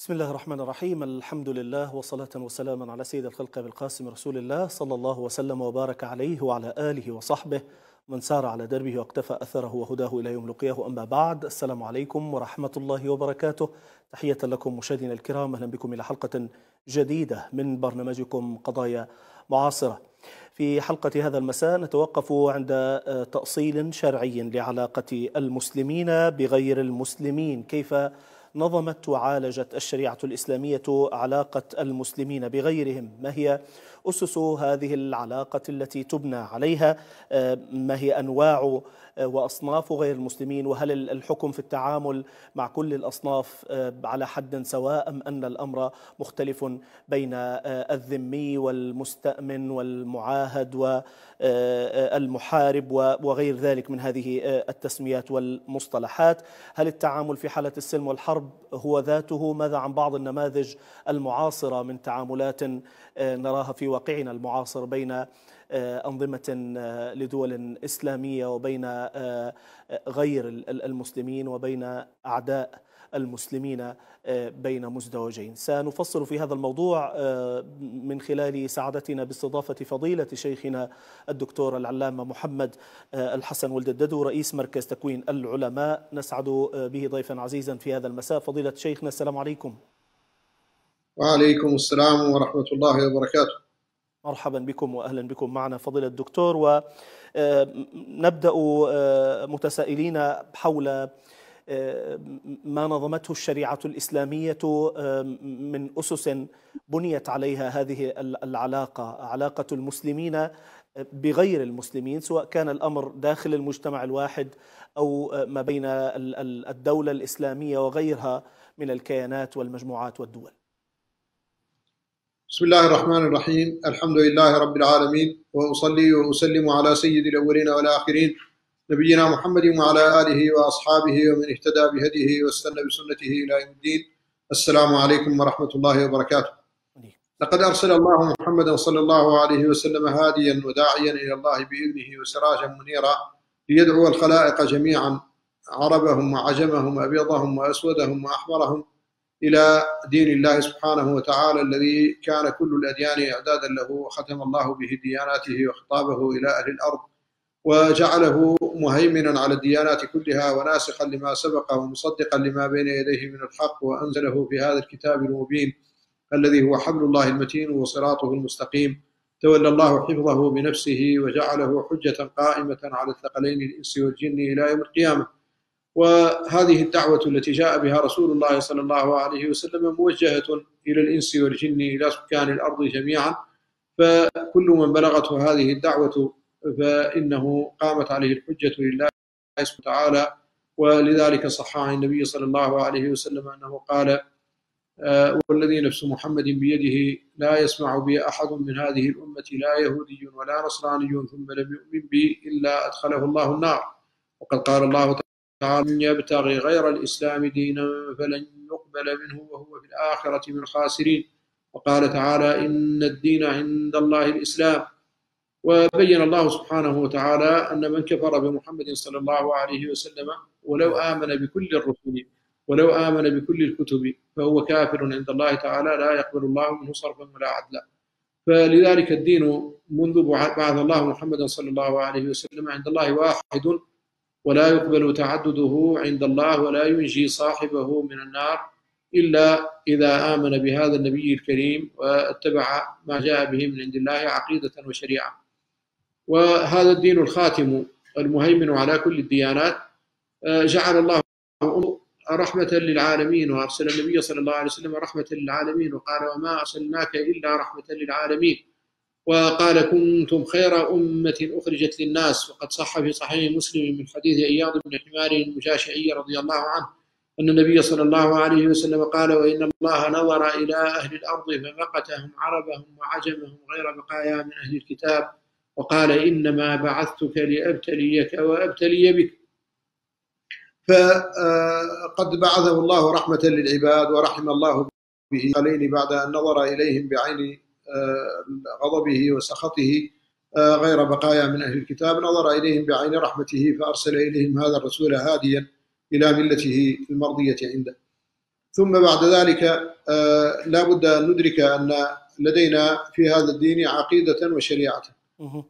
بسم الله الرحمن الرحيم. الحمد لله وصلاة وسلاما على سيد الخلق بالقاسم رسول الله صلى الله وسلم وبارك عليه وعلى آله وصحبه. من سار على دربه واقتفى أثره وهداه إلى يوم لقياه. أما بعد السلام عليكم ورحمة الله وبركاته. تحية لكم مشاهدينا الكرام. أهلا بكم إلى حلقة جديدة من برنامجكم قضايا معاصرة. في حلقة هذا المساء نتوقف عند تأصيل شرعي لعلاقة المسلمين بغير المسلمين. كيف نظمت وعالجت الشريعة الإسلامية علاقة المسلمين بغيرهم ما هي أسس هذه العلاقة التي تبنى عليها ما هي أنواع وأصناف غير المسلمين وهل الحكم في التعامل مع كل الأصناف على حد سواء أم أن الأمر مختلف بين الذمي والمستأمن والمعاهد والمحارب وغير ذلك من هذه التسميات والمصطلحات. هل التعامل في حالة السلم والحرب هو ذاته؟ ماذا عن بعض النماذج المعاصرة من تعاملات نراها في واقعنا المعاصر بين أنظمة لدول إسلامية وبين غير المسلمين وبين أعداء المسلمين بين مزدوجين. سنفصل في هذا الموضوع من خلال سعادتنا باستضافة فضيلة شيخنا الدكتور العلامة محمد الحسن ولد الددو رئيس مركز تكوين العلماء. نسعد به ضيفا عزيزا في هذا المساء. فضيلة شيخنا السلام عليكم. وعليكم السلام ورحمة الله وبركاته. مرحبا بكم واهلا بكم معنا فضيلة الدكتور. ونبدا متسائلين حول ما نظمته الشريعة الإسلامية من أسس بنيت عليها هذه العلاقة علاقة المسلمين بغير المسلمين سواء كان الأمر داخل المجتمع الواحد أو ما بين الدولة الإسلامية وغيرها من الكيانات والمجموعات والدول. بسم الله الرحمن الرحيم الحمد لله رب العالمين وأصلي وأسلم على سيد الأولين والآخرين نبينا محمد وعلى آله وأصحابه ومن اهتدى بهديه واستنى بسنته إلى يوم الدين السلام عليكم ورحمة الله وبركاته لقد أرسل الله محمدا صلى الله عليه وسلم هاديا وداعيا إلى الله بإذنه وسراجا منيرا ليدعو الخلائق جميعا عربهم وعجمهم وأبيضهم وأسودهم وأحمرهم إلى دين الله سبحانه وتعالى الذي كان كل الأديان أعدادا له وختم الله به دياناته وخطابه إلى أهل الأرض وجعله مهيمنا على الديانات كلها وناسخا لما سبق ومصدقا لما بين يديه من الحق وأنزله في هذا الكتاب المبين الذي هو حبل الله المتين وصراطه المستقيم. تولى الله حفظه بنفسه وجعله حجة قائمة على الثقلين الإنس والجن إلى يوم القيامة. وهذه الدعوة التي جاء بها رسول الله صلى الله عليه وسلم موجهة إلى الإنس والجن إلى سكان الأرض جميعا. فكل من بلغته هذه الدعوة فإنه قامت عليه الحجة لله سبحانه وتعالى. ولذلك صح عن النبي صلى الله عليه وسلم أنه قال والذي نفس محمد بيده لا يسمع بي أحد من هذه الأمة لا يهودي ولا نصراني ثم لم يؤمن بي إلا أدخله الله النار. وقد قال الله تعالى من يبتغي غير الإسلام دينا فلن يقبل منه وهو في الآخرة من الخاسرين. وقال تعالى إن الدين عند الله الإسلام. وبين الله سبحانه وتعالى أن من كفر بمحمد صلى الله عليه وسلم ولو آمن بكل الرسل ولو آمن بكل الكتب فهو كافر عند الله تعالى لا يقبل الله منه صرفا ولا عدلا. فلذلك الدين منذ بعث الله محمدا صلى الله عليه وسلم عند الله واحد ولا يقبل تعدده عند الله ولا ينجي صاحبه من النار إلا إذا آمن بهذا النبي الكريم واتبع ما جاء به من عند الله عقيدة وشريعة. وهذا الدين الخاتم المهيمن على كل الديانات جعل الله رحمة للعالمين وأرسل النبي صلى الله عليه وسلم رحمة للعالمين وقال وما أرسلناك إلا رحمة للعالمين وقال كنتم خير أمة أخرجت للناس وقد صح في صحيح مسلم من حديث إياض بن حمار المجاشعي رضي الله عنه أن النبي صلى الله عليه وسلم قال وإن الله نظر إلى أهل الأرض فمقتهم عربهم وعجمهم غير بقايا من أهل الكتاب وقال إنما بعثتك لأبتليك وأبتلي بك. فقد بعثه الله رحمة للعباد ورحم الله به بعد أن نظر إليهم بعين غضبه وسخطه غير بقايا من أهل الكتاب. نظر إليهم بعين رحمته فأرسل إليهم هذا الرسول هاديا إلى ملته المرضية عنده. ثم بعد ذلك آه، لا بد أن ندرك أن لدينا في هذا الدين عقيدة وشريعة.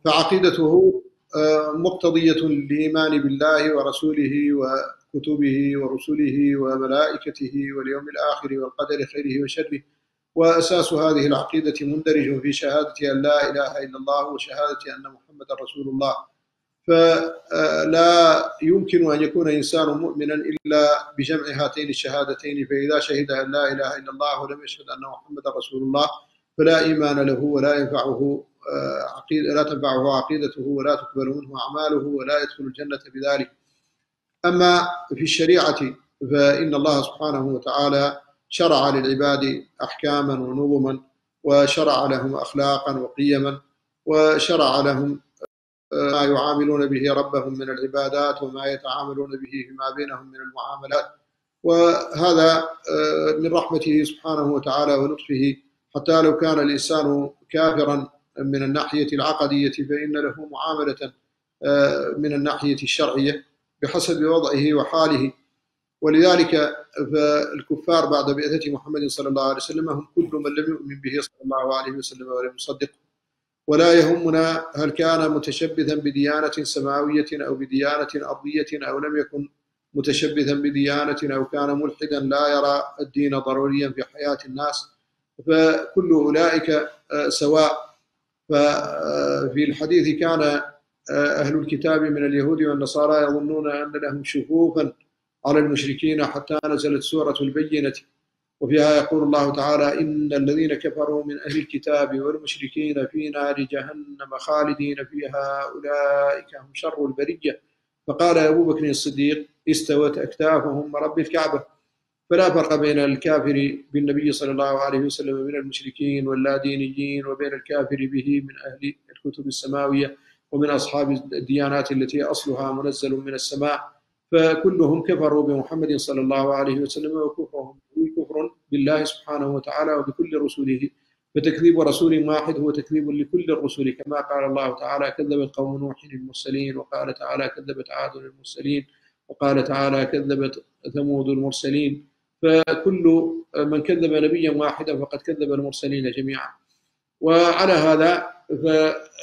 فعقيدته آه، مقتضية للإيمان بالله ورسوله وكتبه ورسله وملائكته واليوم الآخر والقدر خيره وشره. وأساس هذه العقيدة مندرج في شهادة أن لا إله إلا الله وشهادة أن محمدا رسول الله. فلا يمكن أن يكون إنسان مؤمنا إلا بجمع هاتين الشهادتين فإذا شهد أن لا إله إلا الله ولم يشهد أن محمدا رسول الله فلا إيمان له ولا ينفعه آه، عقيدة لا تنفعه عقيدته ولا تقبل منه أعماله ولا يدخل الجنة بذلك. أما في الشريعة فإن الله سبحانه وتعالى شرع للعباد أحكاما ونظما وشرع لهم أخلاقا وقيما وشرع لهم آه، ما يعاملون به ربهم من العبادات وما يتعاملون به فيما بينهم من المعاملات. وهذا آه، من رحمته سبحانه وتعالى ولطفه حتى لو كان الإنسان كافرا من الناحية العقدية فإن له معاملة آه، من الناحية الشرعية بحسب وضعه وحاله. ولذلك فالكفار بعد بعثة محمد صلى الله عليه وسلم هم كل من لم يؤمن به صلى الله عليه وسلم ولم يصدقه. ولا يهمنا هل كان متشبثا بديانة سماوية أو بديانة أرضية أو لم يكن متشبثا بديانة أو كان ملحدا لا يرى الدين ضروريا في حياة الناس. فكل أولئك آه، سواء ففي الحديث كان آه، أهل الكتاب من اليهود والنصارى يظنون أن لهم شفوفا على المشركين حتى نزلت سورة البينة. وفيها يقول الله تعالى إن الذين كفروا من أهل الكتاب والمشركين في نار جهنم خالدين فيها أولئك هم شر البرية. فقال أبو بكر الصديق استوت أكتافهم رب الكعبة. فلا فرق بين الكافر بالنبي صلى الله عليه وسلم من المشركين واللادينيين وبين الكافر به من أهل الكتب السماوية ومن أصحاب الديانات التي أصلها منزل من السماء. فكلهم كفروا بمحمد صلى الله عليه وسلم وكفرهم كفر بالله سبحانه وتعالى وبكل رسله فتكذيب رسول واحد هو تكذيب لكل الرسل كما قال الله تعالى كذبت قوم نوح المرسلين وقال تعالى كذبت عاد المرسلين وقال تعالى كذبت ثمود المرسلين. فكل من كذب نبيا واحدا فقد كذب المرسلين جميعا. وعلى هذا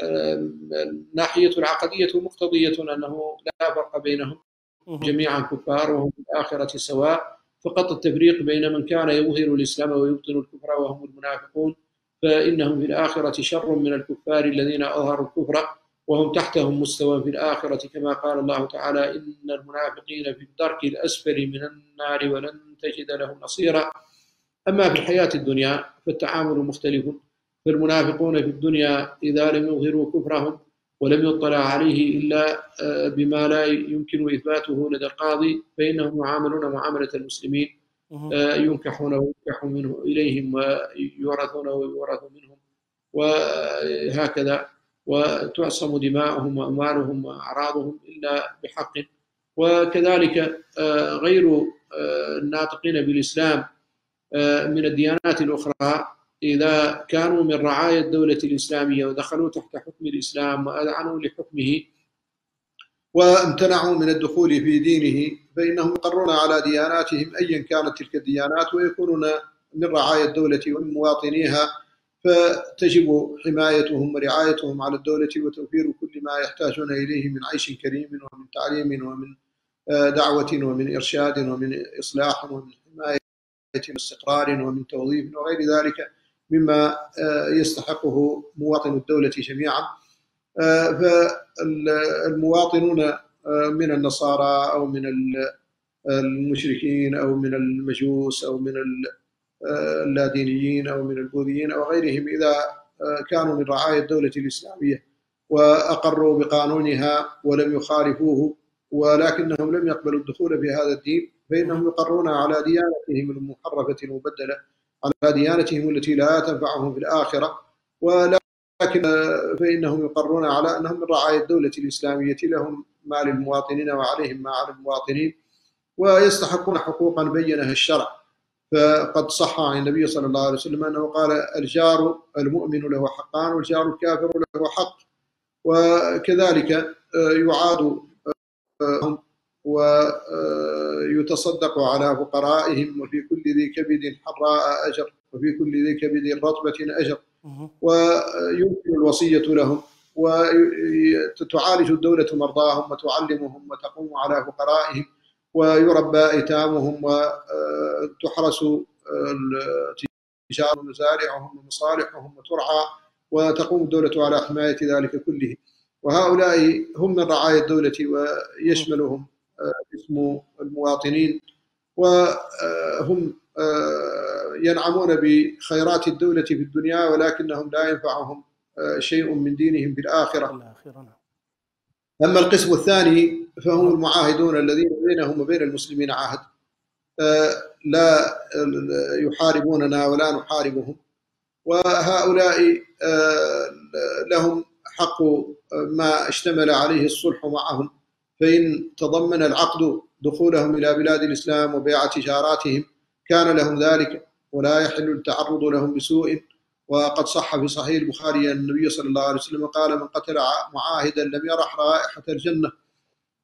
فالناحية العقدية مقتضية أنه لا فرق بينهم. جميعا كفار وهم في الآخرة سواء. فقط التفريق بين من كان يظهر الإسلام ويبطن الكفر وهم المنافقون. فإنهم في الآخرة شر من الكفار الذين أظهروا الكفر وهم تحتهم مستوى في الآخرة. كما قال الله تعالى إن المنافقين في الدرك الأسفل من النار ولن تجد لهم نصيرا. أما في الحياة الدنيا فالتعامل مختلف. فالمنافقون في الدنيا إذا لم يظهروا كفرهم ولم يطلع عليه إلا آه، بما لا يمكن إثباته لدى القاضي فإنهم يعاملون معاملة المسلمين. آه، ينكحون وينكح منه إليهم ويورثون ويورث منهم وهكذا وتعصم دماؤهم وأموالهم وأعراضهم إلا بحق وكذلك آه، غير الناطقين بالإسلام من الديانات الأخرى إذا كانوا من رعايا الدولة الإسلامية ودخلوا تحت حكم الإسلام وأذعنوا لحكمه وامتنعوا من الدخول في دينه فإنهم يقرون على دياناتهم أيا كانت تلك الديانات ويكونون من رعايا الدولة ومن مواطنيها فتجب حمايتهم ورعايتهم على الدولة وتوفير كل ما يحتاجون إليه من عيش كريم ومن تعليم ومن آه، دعوة ومن إرشاد ومن إصلاح ومن حماية واستقرار ومن توظيف وغير ذلك. مما آه، يستحقه مواطن الدولة جميعا. آه، فالمواطنون آه، من النصارى أو من ال- المشركين أو من المجوس أو من ال- اللادينيين أو من البوذيين أو غيرهم إذا كانوا من رعايا الدولة الإسلامية وأقروا بقانونها ولم يخالفوه ولكنهم لم يقبلوا الدخول في هذا الدين فإنهم يقرون على ديانتهم المحرفة المبدلة. على ديانتهم التي لا تنفعهم في الآخرة ولكن فإنهم يقرون على أنهم من رعايا الدولة الإسلامية لهم ما للمواطنين وعليهم ما على المواطنين ويستحقون حقوقا بينها الشرع. فقد صح عن النبي صلى الله عليه وسلم أنه قال الجار المؤمن له حقان والجار الكافر له حق. وكذلك آه، يعاد آه، هم ويتصدق على فقرائهم وفي كل ذي كبد حراء أجر وفي كل ذي كبد رطبة أجر. ويمكن الوصية لهم وتعالج الدولة مرضاهم وتعلمهم وتقوم على فقرائهم ويربى أيتامهم وتحرس تجارهم ومزارعهم ومصالحهم وترعى وتقوم الدولة على حماية ذلك كله وهؤلاء هم من رعايا الدولة ويشملهم آه، اسم المواطنين وهم آه، ينعمون بخيرات الدولة في الدنيا ولكنهم لا ينفعهم آه، شيء من دينهم في الآخرة. نعم. أما القسم الثاني فهم المعاهدون الذين بينهم وبين المسلمين عهد آه، لا يحاربوننا ولا نحاربهم. وهؤلاء لهم حق ما اشتمل عليه الصلح معهم. فإن تضمن العقد دخولهم إلى بلاد الإسلام وبيع تجاراتهم كان لهم ذلك ولا يحل التعرض لهم بسوء. وقد صح في صحيح البخاري أن النبي صلى الله عليه وسلم قال من قتل معاهدا لم يرح رائحة الجنة.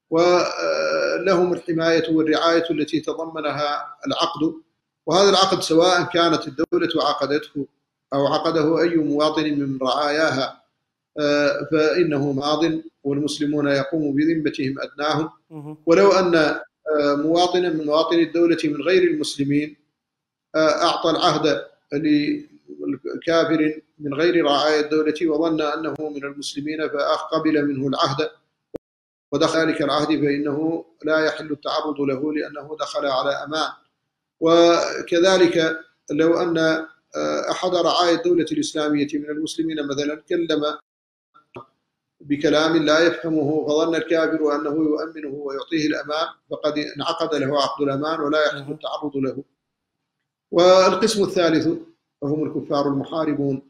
ولهم الحماية والرعاية التي تضمنها العقد. وهذا العقد سواء كانت الدولة عقدته أو عقده أي مواطن من رعاياها. آه، فإنه ماض والمسلمون يقوم بذمتهم أدناهم. ولو أن آه، مواطنا من مواطني الدولة من غير المسلمين آه، أعطى العهد لكافر من غير رعاية الدولة وظن أنه من المسلمين فقبل منه العهد. ودخل ذلك العهد فإنه لا يحل التعرض له لأنه دخل على أمان. وكذلك لو أن آه، أحد رعايا الدولة الإسلامية من المسلمين مثلا كلم بكلام لا يفهمه فظن الكافر أنه يؤمنه ويعطيه الأمان فقد انعقد له عقد الأمان ولا يحل التعرض له. والقسم الثالث وهم الكفار المحاربون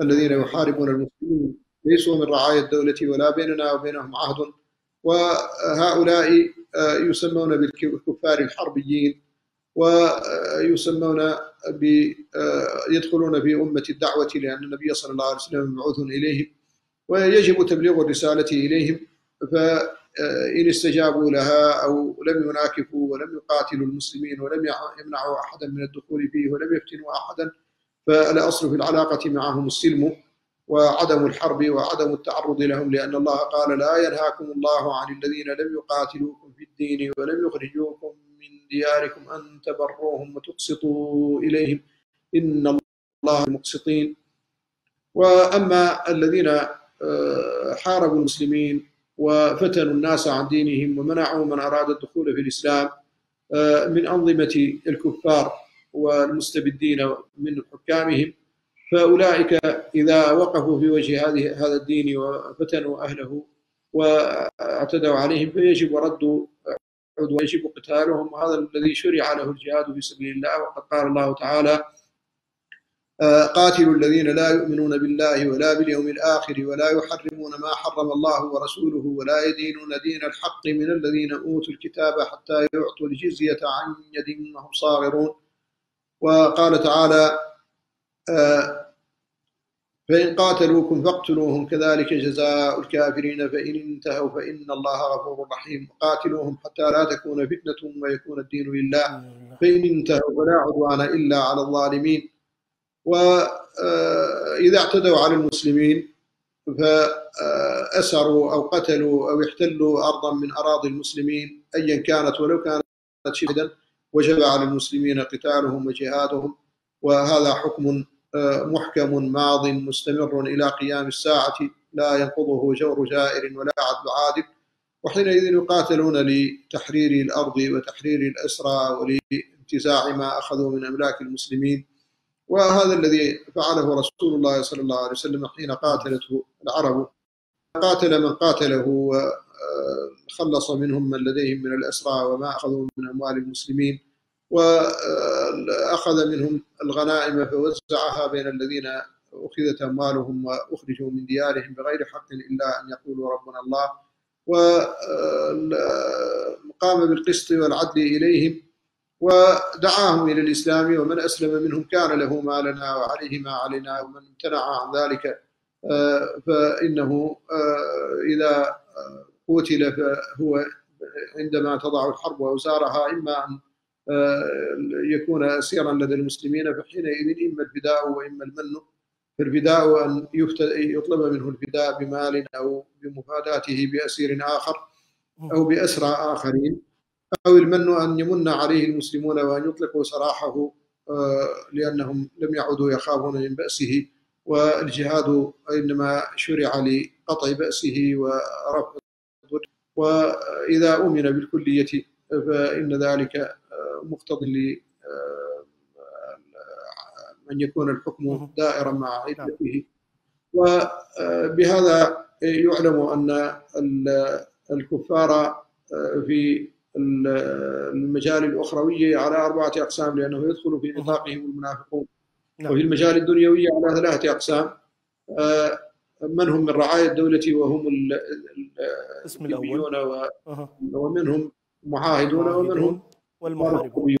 الذين يحاربون المسلمين ليسوا من رعايا الدولة ولا بيننا وبينهم عهد وهؤلاء آه، يسمون بالكفار الحربيين ويسمون ب آه، يدخلون في أمة الدعوة لأن النبي صلى الله عليه وسلم مبعوث إليهم. ويجب تبليغ الرسالة إليهم فإن استجابوا لها أو لم يناكفوا ولم يقاتلوا المسلمين ولم يمنعوا أحدا من الدخول فيه ولم يفتنوا أحدا فالأصل في العلاقة معهم السلم وعدم الحرب وعدم التعرض لهم لأن الله قال لا ينهاكم الله عن الذين لم يقاتلوكم في الدين ولم يخرجوكم من دياركم أن تبروهم وتقسطوا إليهم إن الله المقسطين وأما الذين حاربوا المسلمين وفتنوا الناس عن دينهم ومنعوا من أراد الدخول في الإسلام آه، من أنظمة الكفار والمستبدين من حكامهم. فأولئك إذا وقفوا في وجه هذه هذا الدين وفتنوا أهله واعتدوا عليهم فيجب رد ويجب قتالهم. وهذا الذي شرع له الجهاد في سبيل الله وقد قال الله تعالى قاتلوا الذين لا يؤمنون بالله ولا باليوم الآخر ولا يحرمون ما حرم الله ورسوله ولا يدينون دين الحق من الذين أوتوا الكتاب حتى يعطوا الجزية عن يد وهم صاغرون. وقال تعالى فإن قاتلوكم فاقتلوهم كذلك جزاء الكافرين فإن انتهوا فإن الله غفور رحيم. قاتلوهم حتى لا تكون فتنة ويكون الدين لله. فإن انتهوا فلا عدوان إلا على الظالمين. وإذا اعتدوا على المسلمين فأسروا أو قتلوا أو احتلوا أرضا من أراضي المسلمين أيا كانت ولو كانت شهدا وجب على المسلمين قتالهم وجهادهم. وهذا حكم محكم ماض مستمر إلى قيام الساعة. لا ينقضه جور جائر ولا عدل عادل. وحينئذ يقاتلون لتحرير الأرض وتحرير الأسرى ولانتزاع ما أخذوا من أملاك المسلمين. وهذا الذي فعله رسول الله صلى الله عليه وسلم حين قاتلته العرب. قاتل من قاتله وخلص منهم من لديهم من الأسرى وما أخذوا من أموال المسلمين وأخذ منهم الغنائم فوزعها بين الذين أخذت أموالهم وأخرجوا من ديارهم بغير حق إلا أن يقولوا ربنا الله. وقام بالقسط والعدل إليهم ودعاهم إلى الإسلام ومن أسلم منهم كان له ما لنا وعليه ما علينا ومن امتنع عن ذلك فإنه إذا قتل فهو عندما تضع الحرب أوزارها إما أن يكون اسيرا لدى المسلمين فحينئذ إما الفداء وإما المن. فالفداء أن يطلب منه الفداء بمال أو بمفاداته بأسير آخر أو بأسرى آخرين. أو المن أن يمن عليه المسلمون وأن يطلقوا سراحه لأنهم لم يعودوا يخافون من بأسه. والجهاد إنما شرع لقطع بأسه ورفع وإذا أمن بالكلية فإن ذلك مقتض ل أن يكون الحكم دائرا مع عدته. وبهذا يعلم أن الكفار في المجال الاخروي على أربعة أقسام لأنه يدخل في نطاقهم المنافقون. نعم. وفي المجال الدنيوي على ثلاثة أقسام. من هم من رعايا الدولة وهم الاسم الأول. ومنهم معاهدون ومنهم والمحاربون.